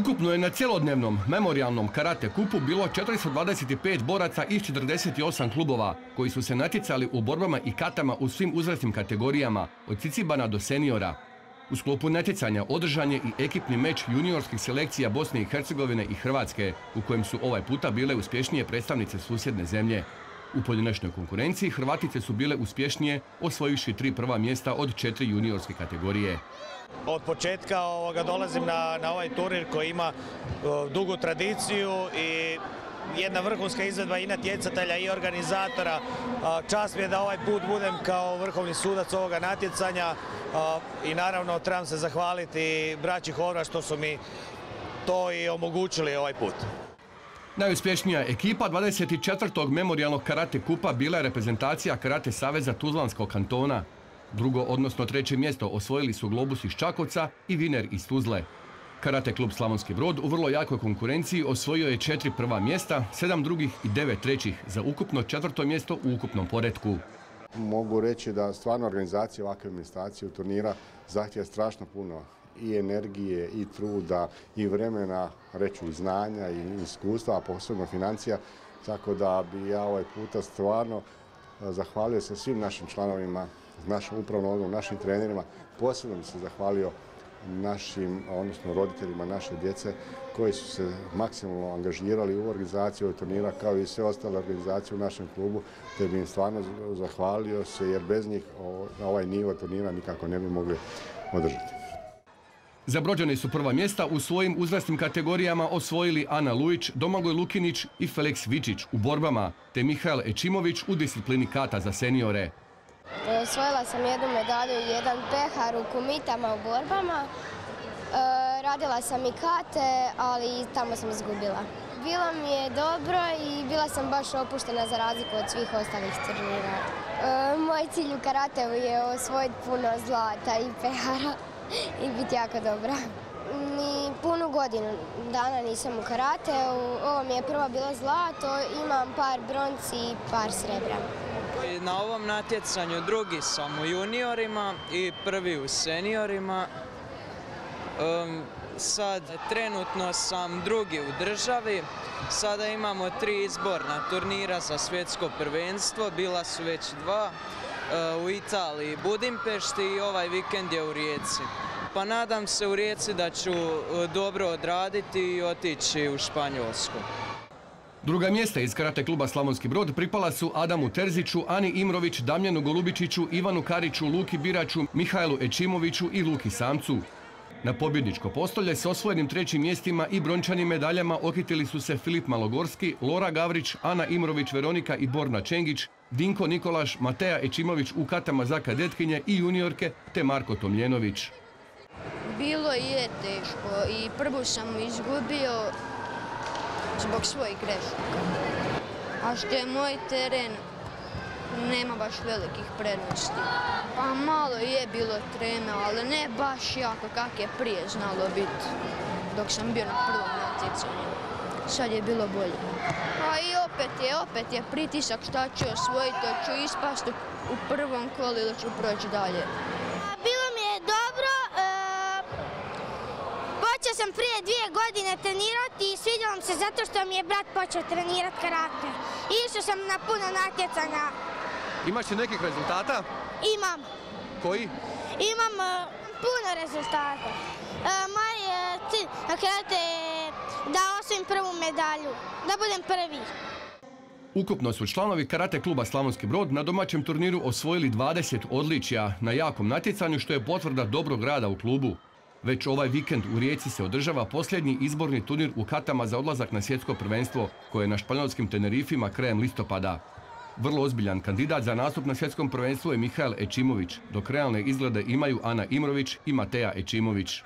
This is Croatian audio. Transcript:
Ukupno je na cjelodnevnom memorialnom karate kupu bilo 425 boraca iz 48 klubova koji su se natjecali u borbama i katama u svim uzrasnim kategorijama, od cicibana do seniora. U sklopu natjecanja održan je i ekipni meč juniorskih selekcija Bosne i Hercegovine i Hrvatske, u kojem su ovaj puta bile uspješnije predstavnice susjedne zemlje. U pojedinačnoj konkurenciji Hrvatice su bile uspješnije, osvojivši tri prva mjesta od četiri juniorske kategorije. Od početka ovoga dolazim na, na ovaj turnir koji ima dugu tradiciju i jedna vrhunska izvedba i natjecatelja i organizatora. Čast mi je da ovaj put budem kao vrhovni sudac ovoga natjecanja i naravno trebam se zahvaliti braći Horva što su mi to i omogućili ovaj put. Najuspješnija ekipa 24. memorialnog karate kupa bila je reprezentacija Karate Saveza Tuzlanskog kantona. Drugo, odnosno treće mjesto osvojili su Globus iz Čakovca i Viner iz Tuzle. Karate klub Slavonski Brod u vrlo jakoj konkurenciji osvojio je četiri prva mjesta, sedam drugih i devet trećih za ukupno četvrto mjesto u ukupnom poredku. Mogu reći da stvarno organizacija ovakve administracije turnira zahtjeva strašno puno i energije i truda i vremena, reću znanja i iskustva, a posebno financija. Tako da bi ja ovaj puta stvarno zahvalio se svim našim članovima, našom upravnom odboru, našim trenerima. Posebno bi se zahvalio našim, odnosno roditeljima naše djece koji su se maksimalno angažirali u organizaciju ovog turnira kao i sve ostale organizacije u našem klubu, te bi im stvarno zahvalio se jer bez njih ovaj nivo turnira nikako ne bi mogli održati. Za Brođane su prva mjesta u svojim uzrasnim kategorijama osvojili Ana Lujić, Domagoj Lukinić i Felix Vičić u borbama, te Mihael Ečimović u disciplini kata za seniore. Osvojila sam jednu medalju i jedan pehar u kumitama u borbama. E, radila sam i kate, ali tamo sam izgubila. Bilo mi je dobro i bila sam baš opuštena za razliku od svih ostalih turnira. E, moj cilj u karateu je osvojiti puno zlata i pehara i biti jako dobra. Ni punu godinu dana nisam u karateu, ovo mi je prvo bilo zlato, imam par bronci i par srebra. Na ovom natjecanju drugi sam u juniorima i prvi u seniorima. sad trenutno sam drugi u državi. Sada imamo tri izborna turnira za svjetsko prvenstvo, bila su već dva u Italiji, Budimpešti i ovaj vikend je u Rijeci. Pa nadam se u Rijeci da ću e, dobro odraditi i otići u Španjolsku. Druga mjesta iz karate kluba Slavonski Brod pripala su Adamu Terziću, Ani Imrović, Damljanu Golubičiću, Ivanu Kariću, Luki Biraču, Mihajlu Ečimoviću i Luki Samcu. Na pobjedničko postolje s osvojenim trećim mjestima i brončanim medaljama okitili su se Filip Malogorski, Lora Gavrić, Ana Imrović, Veronika i Borna Čengić, Dinko Nikolaš, Mateja Ečimović u katama za kadetkinje i juniorke te Marko Tomljenović. Bilo je teško i prvo sam izgubio zbog svojih grešaka. A što je moj teren, nema baš velikih prednosti. Pa malo je bilo treme, ali ne baš jako kak je prije znalo biti dok sam bio na prvom natjecanju. Sad je bilo bolje. Pa i opet je, opet je pritisak šta ću osvojiti, ću ispasti u prvom kolu ili ću proći dalje. Počeo sam prije dvije godine trenirati i svidjelo mi se zato što mi je brat počeo trenirati karate. Išao sam na puno natjecanja. Imaš li nekih rezultata? Imam. Koji? Imam e, puno rezultata. E, moj e, cilj na karate je da osvojim prvu medalju, da budem prvi. Ukupno su članovi karate kluba Slavonski Brod na domaćem turniru osvojili 20 odličja na jakom natjecanju što je potvrda dobrog rada u klubu. Već ovaj vikend u Rijeci se održava posljednji izborni turnir u katama za odlazak na svjetsko prvenstvo koje je na španjolskim Tenerifima krajem listopada. Vrlo ozbiljan kandidat za nastup na svjetskom prvenstvu je Mihael Ečimović, dok realne izglede imaju Ana Imrović i Mateja Ečimović.